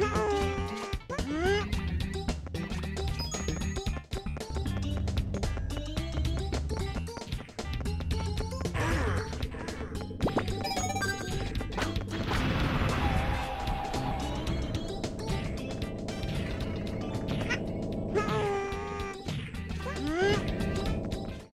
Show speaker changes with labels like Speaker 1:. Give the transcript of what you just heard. Speaker 1: No.